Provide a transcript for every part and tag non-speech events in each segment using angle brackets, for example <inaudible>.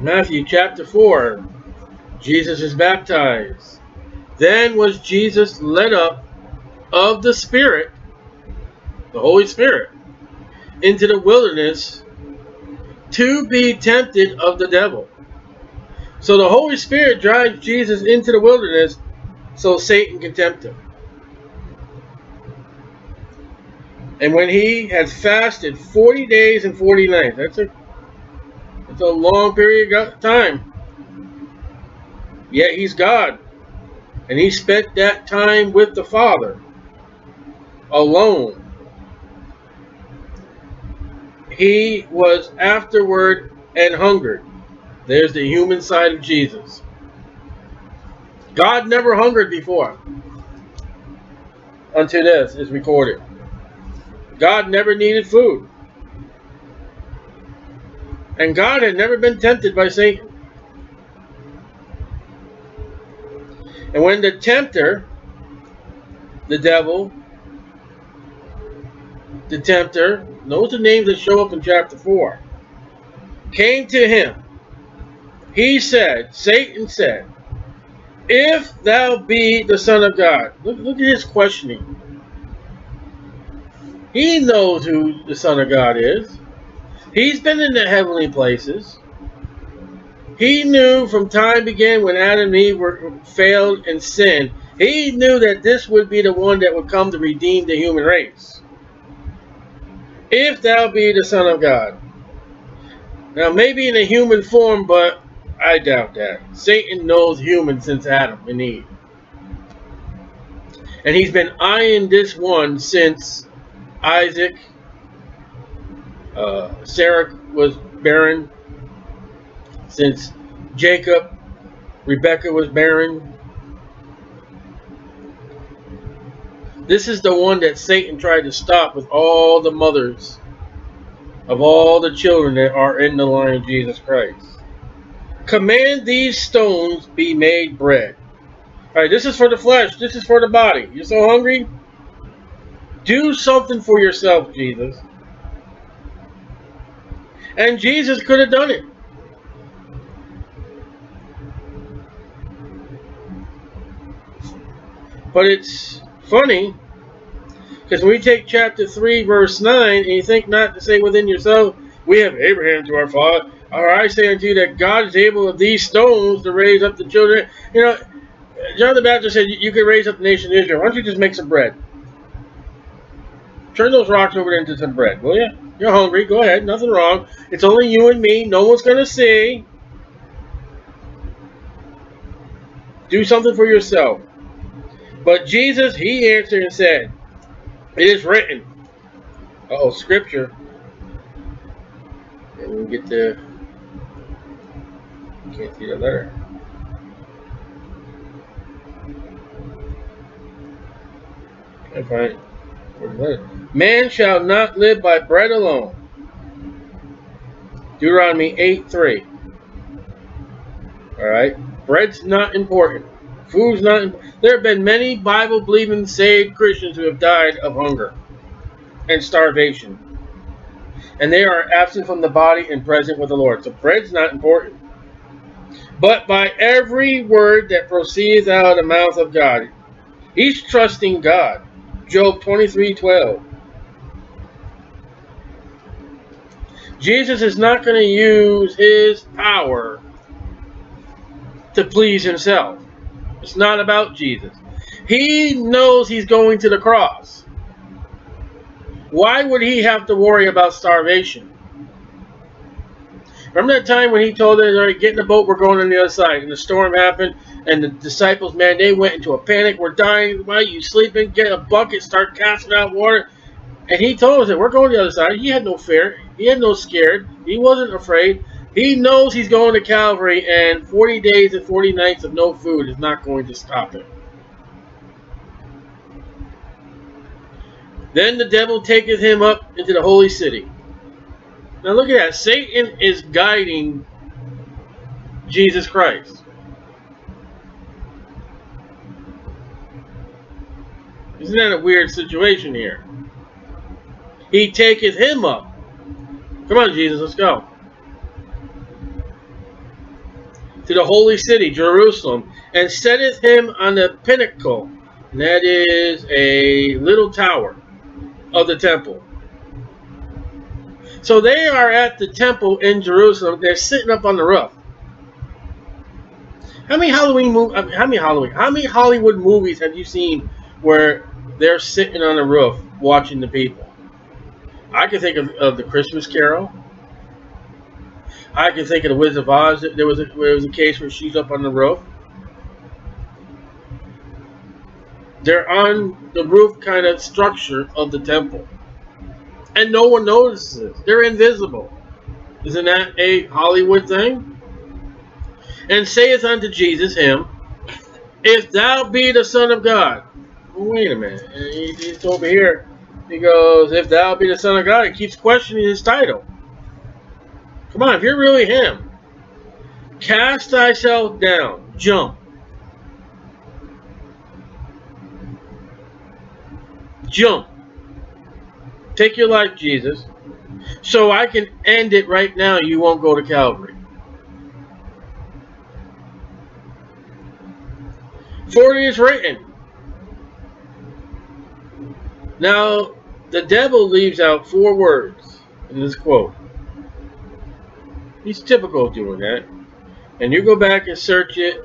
Matthew chapter 4. Jesus is baptized. Then was Jesus led up of the Spirit, the Holy Spirit, into the wilderness to be tempted of the devil. So the Holy Spirit drives Jesus into the wilderness so Satan can tempt him. And when he has fasted 40 days and 40 nights, that's a, that's a long period of time. Yet he's God. And he spent that time with the Father alone. He was afterward and hungered. There's the human side of Jesus. God never hungered before until this is recorded. God never needed food. And God had never been tempted by Satan. And when the tempter, the devil, the tempter, those are names that show up in chapter 4, came to him, he said, Satan said, If thou be the Son of God. Look, look at his questioning. He knows who the Son of God is. He's been in the heavenly places. He knew from time began when Adam and Eve were failed and sinned. He knew that this would be the one that would come to redeem the human race. If thou be the Son of God. Now, maybe in a human form, but I doubt that. Satan knows humans since Adam and Eve. And he's been eyeing this one since Isaac, uh, Sarah was barren, since Jacob, Rebecca was barren. This is the one that Satan tried to stop with all the mothers of all the children that are in the line of Jesus Christ. Command these stones be made bread. All right, this is for the flesh. This is for the body. You're so hungry? Do something for yourself, Jesus. And Jesus could have done it. But it's funny because we take chapter 3, verse 9, and you think not to say within yourself, we have Abraham to our father. Or I say unto you that God is able of these stones to raise up the children. You know, John the Baptist said you could raise up the nation of Israel. Why don't you just make some bread? Turn those rocks over into some bread, will you? You're hungry. Go ahead. Nothing wrong. It's only you and me. No one's going to see. Do something for yourself. But Jesus, he answered and said, It is written. Uh oh, scripture. And we get to. Can't see the letter. Find Man shall not live by bread alone. Deuteronomy 8 3. Alright? Bread's not important. Food's not important. There have been many Bible believing saved Christians who have died of hunger and starvation. And they are absent from the body and present with the Lord. So bread's not important. But by every word that proceeds out of the mouth of God, he's trusting God. Job 23 12. Jesus is not going to use his power to please himself. It's not about Jesus. He knows he's going to the cross. Why would he have to worry about starvation? Remember that time when he told them, all right, get in the boat, we're going on the other side. And the storm happened, and the disciples, man, they went into a panic. We're dying. Why are you sleeping? Get a bucket, start casting out water. And he told us that we're going the other side. He had no fear. He had no scared. He wasn't afraid. He knows he's going to Calvary, and 40 days and 40 nights of no food is not going to stop him. Then the devil taketh him up into the holy city. Now look at that. Satan is guiding Jesus Christ. Isn't that a weird situation here? He taketh him up. Come on, Jesus, let's go. to the holy city, Jerusalem, and setteth him on the pinnacle, and that is a little tower of the temple. So they are at the temple in Jerusalem. They're sitting up on the roof. How many Halloween movies? Uh, how many Halloween? How many Hollywood movies have you seen where they're sitting on the roof watching the people? I can think of, of the Christmas Carol. I can think of the Wizard of Oz. There was a there was a case where she's up on the roof. They're on the roof kind of structure of the temple. And no one notices. They're invisible. Isn't that a Hollywood thing? And saith unto Jesus him, If thou be the Son of God. Wait a minute. He's over here. He goes, If thou be the Son of God. He keeps questioning his title. Come on, if you're really him, cast thyself down. Jump. Jump. Take your life, Jesus, so I can end it right now. You won't go to Calvary. For it is written. Now, the devil leaves out four words in this quote. He's typical of doing that. And you go back and search it.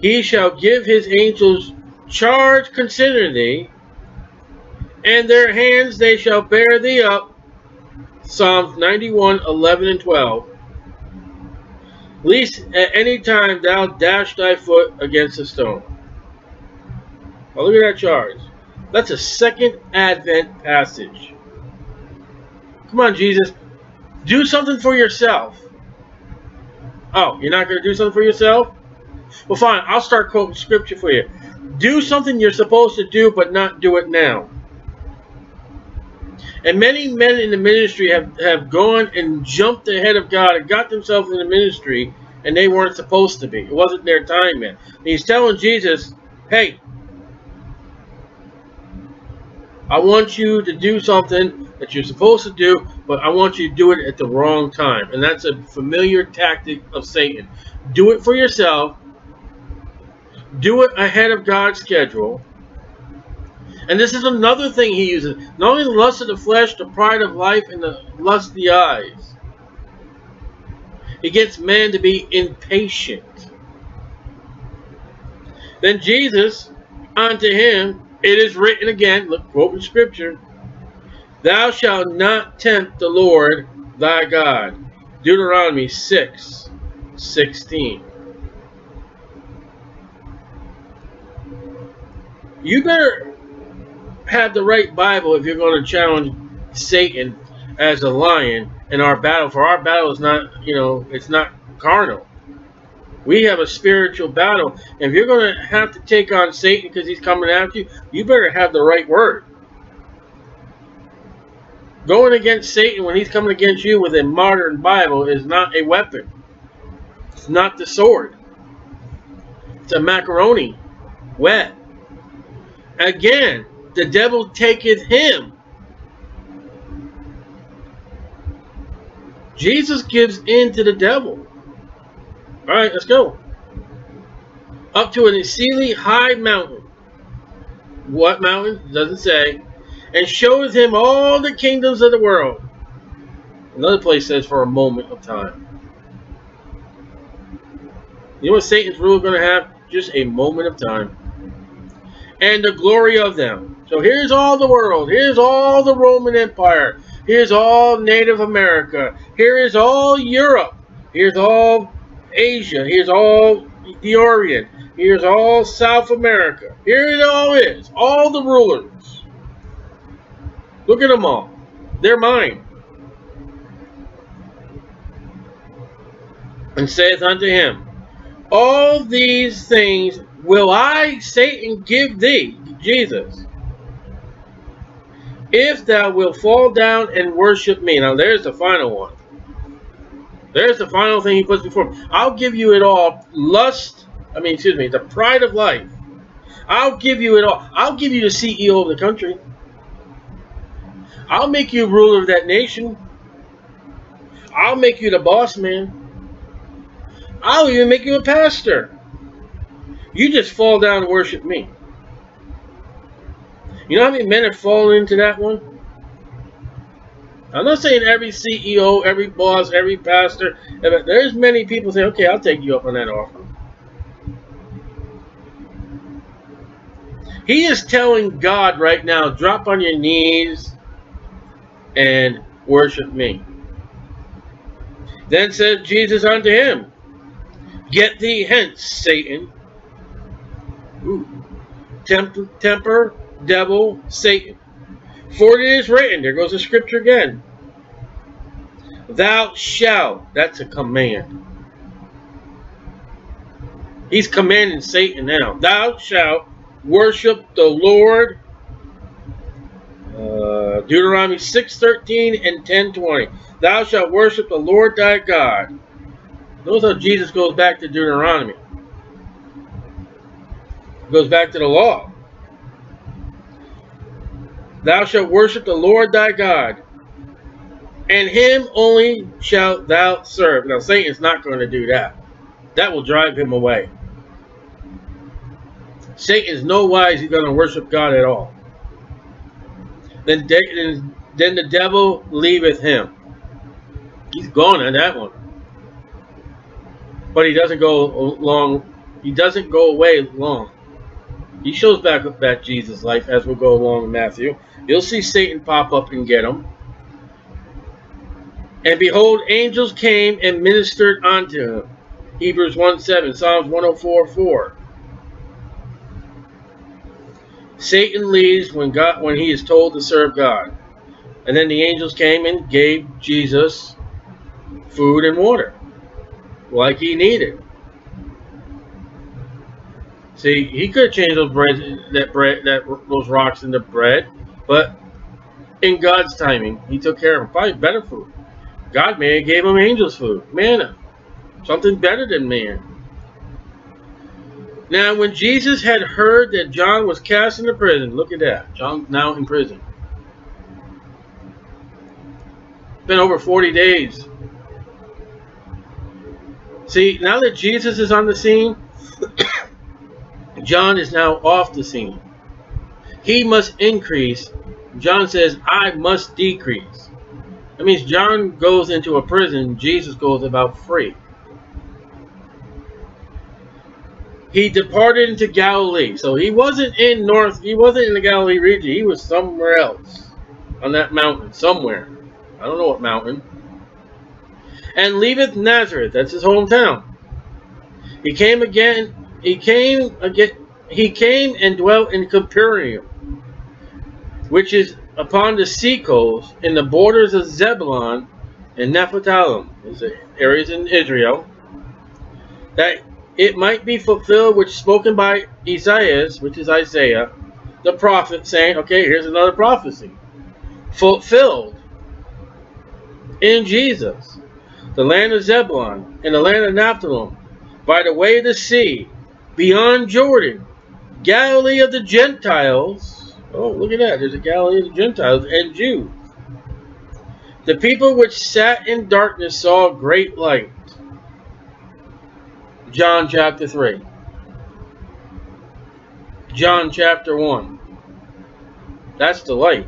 He shall give his angels charge concerning thee, and their hands they shall bear thee up. Psalms 91, 11 and 12. Least at any time thou dash thy foot against a stone. Now look at that charge. That's a second Advent passage. Come on, Jesus. Do something for yourself. Oh, you're not going to do something for yourself? Well, fine. I'll start quoting scripture for you. Do something you're supposed to do, but not do it now. And many men in the ministry have, have gone and jumped ahead of God and got themselves in the ministry, and they weren't supposed to be. It wasn't their time yet. And he's telling Jesus, hey, I want you to do something that you're supposed to do, but I want you to do it at the wrong time. And that's a familiar tactic of Satan. Do it for yourself. Do it ahead of God's schedule. And this is another thing he uses. Not only the lust of the flesh, the pride of life, and the lust of the eyes. He gets man to be impatient. Then Jesus, unto him, it is written again, look, quote scripture, Thou shalt not tempt the Lord thy God. Deuteronomy 6, 16. You better have the right Bible if you're going to challenge Satan as a lion in our battle. For our battle is not, you know, it's not carnal. We have a spiritual battle. If you're going to have to take on Satan because he's coming after you, you better have the right word. Going against Satan when he's coming against you with a modern Bible is not a weapon. It's not the sword. It's a macaroni. Wet. Again, the devil taketh him. Jesus gives in to the devil. All right, let's go. Up to an exceedingly high mountain. What mountain? Doesn't say. And shows him all the kingdoms of the world. Another place says for a moment of time. You know what Satan's rule going to have? Just a moment of time. And the glory of them. So here's all the world. Here's all the Roman Empire. Here's all Native America. Here is all Europe. Here's all Asia. Here's all the Orient. Here's all South America. Here it all is. All the rulers. Look at them all. They're mine. And saith unto him, All these things will I, Satan, give thee, Jesus, if thou wilt fall down and worship me. Now there's the final one. There's the final thing he puts before him. I'll give you it all. Lust, I mean, excuse me, the pride of life. I'll give you it all. I'll give you the CEO of the country. I'll make you ruler of that nation. I'll make you the boss man. I'll even make you a pastor. You just fall down and worship me. You know how many men have fallen into that one? I'm not saying every CEO, every boss, every pastor. There's many people say, okay, I'll take you up on that offer. He is telling God right now, drop on your knees and worship me. Then said Jesus unto him, Get thee hence, Satan. Ooh. Temper, temper, devil, Satan. For it is written, there goes the scripture again. Thou shalt, that's a command. He's commanding Satan now. Thou shalt worship the Lord. Uh, Deuteronomy 6.13 and 10.20. Thou shalt worship the Lord thy God. Notice how Jesus goes back to Deuteronomy. Goes back to the law. Thou shalt worship the Lord thy God, and him only shalt thou serve. Now, Satan's not going to do that. That will drive him away. Satan is no wise he's going to worship God at all. Then, then the devil leaveth him. He's gone on that one. But he doesn't go long. He doesn't go away long. He shows back up that Jesus life as we'll go along in Matthew. You'll see Satan pop up and get him. And behold, angels came and ministered unto him. Hebrews 1 7, Psalms 104 4. Satan leaves when God when he is told to serve God. And then the angels came and gave Jesus food and water like he needed. See, he could have changed those bread, that bread, that those rocks into bread, but in God's timing, He took care of them. Probably better food. God may have gave him angels' food, manna, something better than man. Now, when Jesus had heard that John was cast into prison, look at that. John's now in prison. Been over 40 days. See, now that Jesus is on the scene, <coughs> John is now off the scene. He must increase. John says, I must decrease. That means John goes into a prison, Jesus goes about free. He departed into Galilee. So he wasn't in North, he wasn't in the Galilee region. He was somewhere else on that mountain, somewhere. I don't know what mountain. And leaveth Nazareth, that's his hometown. He came again he came again. He came and dwelt in Capernaum, which is upon the sea coast in the borders of Zebulun and Nephthalim, is areas in Israel, that it might be fulfilled which spoken by Isaiah, which is Isaiah, the prophet, saying, okay, here's another prophecy, fulfilled in Jesus, the land of Zebulun and the land of Naphtali, by the way of the sea, beyond Jordan, Galilee of the Gentiles. Oh, look at that. There's a Galilean Gentiles and Jews. The people which sat in darkness saw great light. John chapter 3. John chapter 1. That's the light.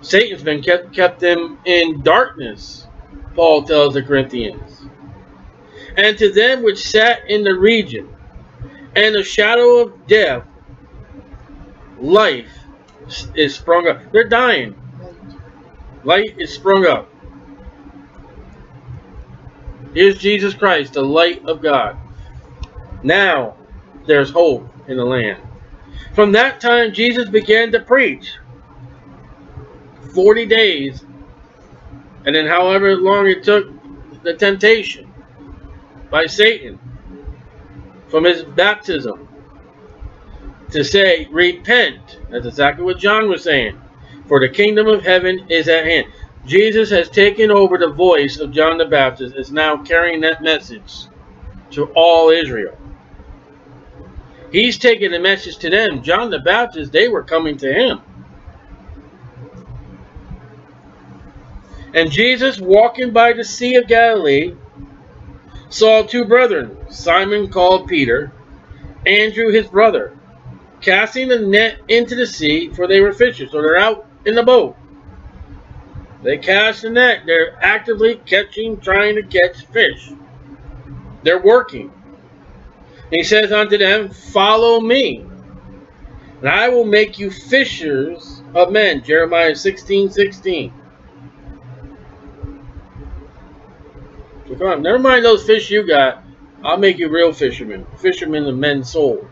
Satan's been kept kept them in darkness, Paul tells the Corinthians and to them which sat in the region and the shadow of death, life is sprung up. They're dying. Light is sprung up. Here's Jesus Christ, the light of God. Now there's hope in the land. From that time, Jesus began to preach. 40 days. And then however long it took the temptation by Satan from his baptism to say, Repent. That's exactly what John was saying. For the kingdom of heaven is at hand. Jesus has taken over the voice of John the Baptist, is now carrying that message to all Israel. He's taking the message to them. John the Baptist, they were coming to him. And Jesus, walking by the Sea of Galilee, saw two brethren, Simon called Peter, Andrew his brother, casting the net into the sea, for they were fishers. So they're out in the boat. They cast the net. They're actively catching, trying to catch fish. They're working. he says unto them, Follow me, and I will make you fishers of men. Jeremiah 16, 16. So come on, never mind those fish you got. I'll make you real fishermen, fishermen of men's souls.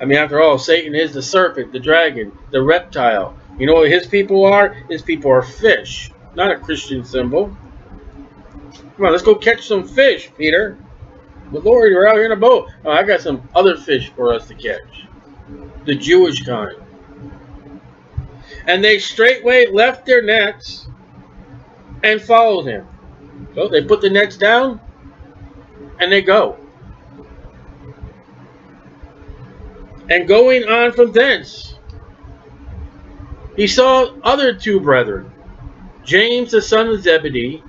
I mean, after all, Satan is the serpent, the dragon, the reptile. You know what his people are? His people are fish, not a Christian symbol. Come on, let's go catch some fish, Peter. But Lord, you're out here in a boat. Oh, I got some other fish for us to catch. The Jewish kind. And they straightway left their nets and followed him. So they put the nets down and they go. And going on from thence, he saw other two brethren, James the son of Zebedee,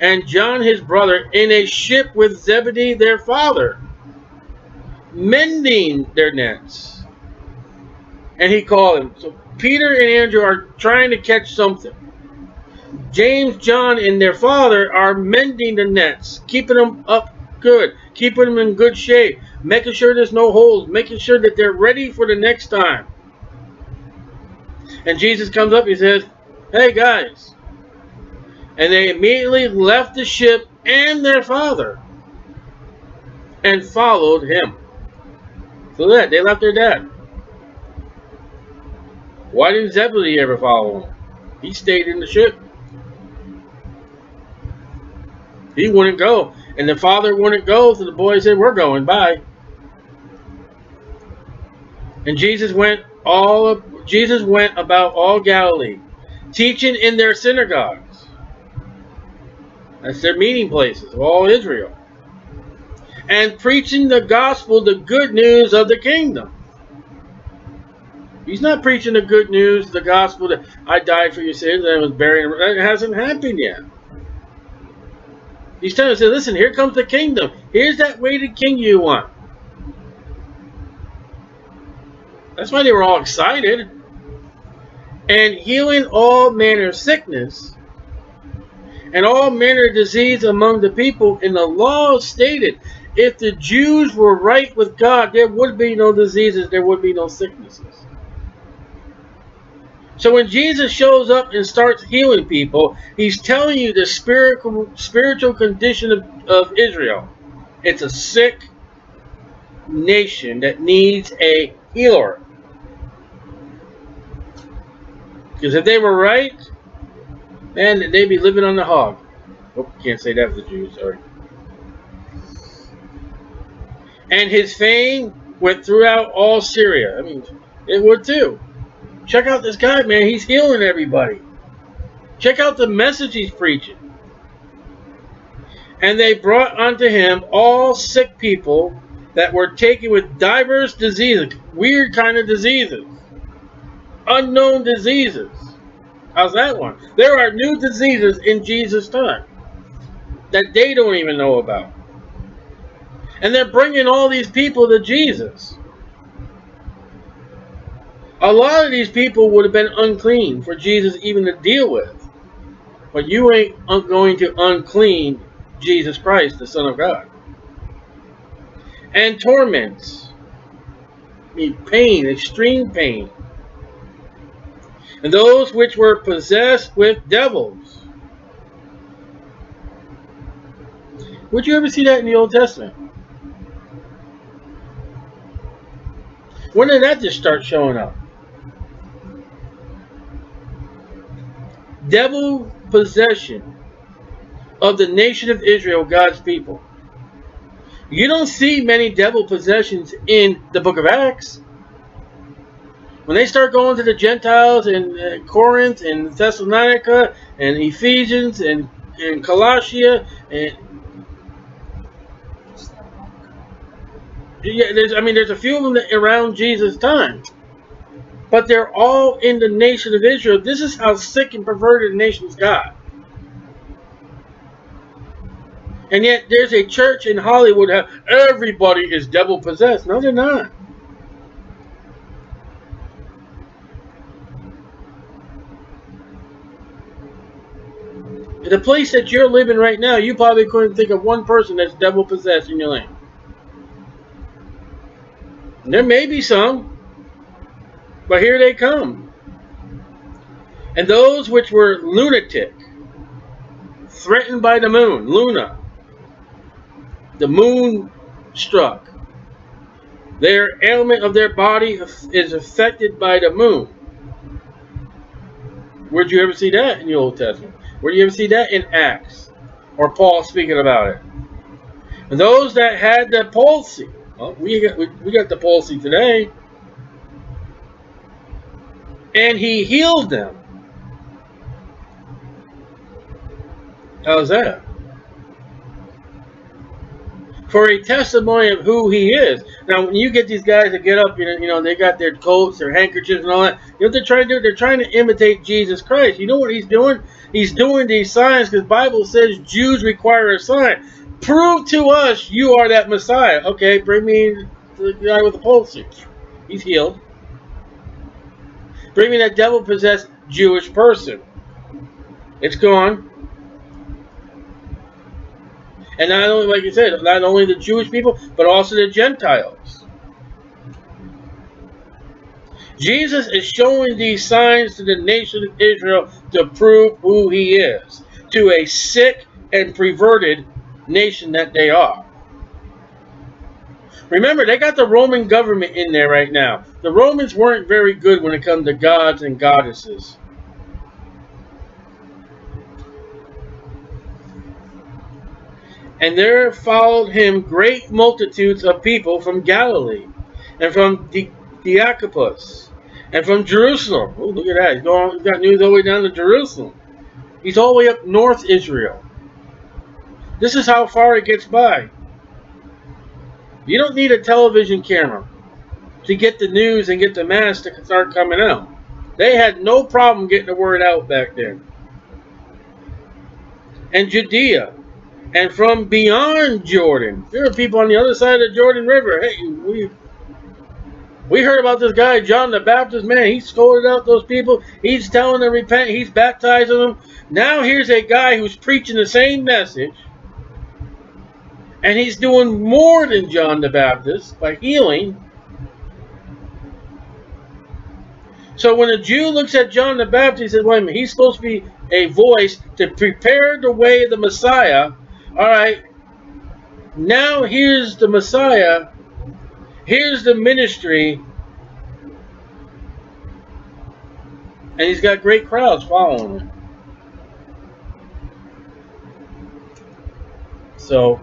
and John his brother, in a ship with Zebedee their father, mending their nets. And he called them. So Peter and Andrew are trying to catch something. James, John, and their father are mending the nets, keeping them up good, keeping them in good shape, making sure there's no holes, making sure that they're ready for the next time. And Jesus comes up, he says, Hey guys. And they immediately left the ship and their father and followed him. So that they left their dad. Why didn't Zebedee ever follow him? He stayed in the ship. He wouldn't go. And the father wouldn't go, so the boy said, We're going, bye. And Jesus went all Jesus went about all Galilee, teaching in their synagogues. That's their meeting places of all Israel. And preaching the gospel, the good news of the kingdom. He's not preaching the good news, the gospel that I died for your sins and I was buried. That hasn't happened yet. He's telling us, listen, here comes the kingdom. Here's that weighted king you want. That's why they were all excited. And healing all manner of sickness and all manner of disease among the people. In the law stated, if the Jews were right with God, there would be no diseases, there would be no sicknesses. So when Jesus shows up and starts healing people, he's telling you the spiritual spiritual condition of, of Israel. It's a sick nation that needs a healer. Because if they were right, man, they'd be living on the hog. Oh, can't say that for the Jews, sorry. And his fame went throughout all Syria. I mean, it would too. Check out this guy, man. He's healing everybody. Check out the message he's preaching. And they brought unto him all sick people that were taken with diverse diseases, weird kind of diseases, unknown diseases. How's that one? There are new diseases in Jesus' time that they don't even know about. And they're bringing all these people to Jesus. A lot of these people would have been unclean for Jesus even to deal with. But you ain't going to unclean Jesus Christ, the Son of God. And torments. I mean, pain, extreme pain. And those which were possessed with devils. Would you ever see that in the Old Testament? When did that just start showing up? devil possession of the nation of Israel, God's people. You don't see many devil possessions in the book of Acts. When they start going to the Gentiles in uh, Corinth and Thessalonica and Ephesians and, and Colossia and yeah, there's I mean there's a few of them around Jesus' time but they're all in the nation of Israel. This is how sick and perverted the nations got. And yet there's a church in Hollywood that everybody is devil possessed. No, they're not. The place that you're living right now, you probably couldn't think of one person that's devil possessed in your land. There may be some, but here they come. And those which were lunatic, threatened by the moon, Luna, the moon struck. Their ailment of their body is affected by the moon. Where'd you ever see that in the Old Testament? Where do you ever see that in Acts? Or Paul speaking about it? And those that had the palsy, well, we got we, we got the palsy today, and he healed them. How's that? For a testimony of who he is. Now, when you get these guys to get up, you know, you know, they got their coats, their handkerchiefs, and all that. You know what they're trying to do? They're trying to imitate Jesus Christ. You know what he's doing? He's doing these signs because Bible says Jews require a sign. Prove to us you are that Messiah. Okay, bring me the guy with the palsy. He's healed. Bring me that devil-possessed Jewish person. It's gone. And not only, like you said, not only the Jewish people, but also the Gentiles. Jesus is showing these signs to the nation of Israel to prove who he is to a sick and perverted nation that they are. Remember, they got the Roman government in there right now. The Romans weren't very good when it comes to gods and goddesses. And there followed him great multitudes of people from Galilee and from Decapolis and from Jerusalem. Oh, look at that. He's, going, he's got news all the way down to Jerusalem. He's all the way up north Israel. This is how far it gets by. You don't need a television camera to get the news and get the mass to start coming out. They had no problem getting the word out back then. And Judea, and from beyond Jordan. There are people on the other side of the Jordan River. Hey, we we heard about this guy, John the Baptist. Man, he scolded out those people. He's telling them to repent. He's baptizing them. Now here's a guy who's preaching the same message. And he's doing more than John the Baptist by healing. So when a Jew looks at John the Baptist, he says, wait a minute, he's supposed to be a voice to prepare the way of the Messiah. All right, now here's the Messiah Here's the ministry. And he's got great crowds following him. So,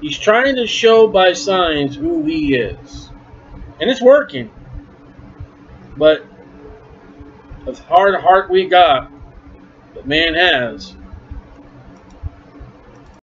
he's trying to show by signs who he is. And it's working. But, as hard a heart we got, that man has,